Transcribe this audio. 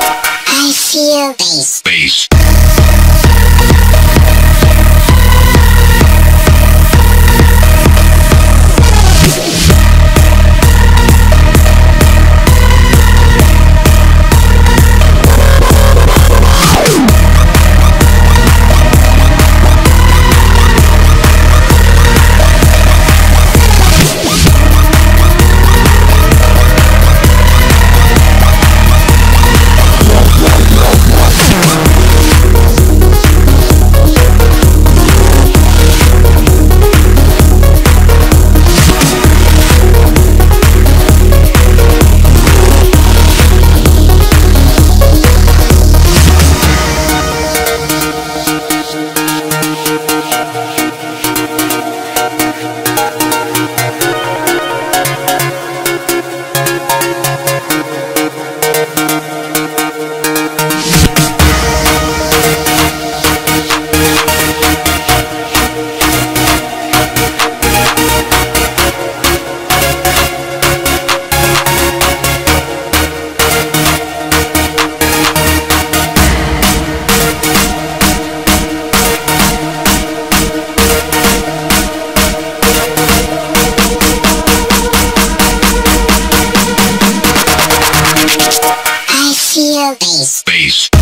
I feel bass. Bass. Peace.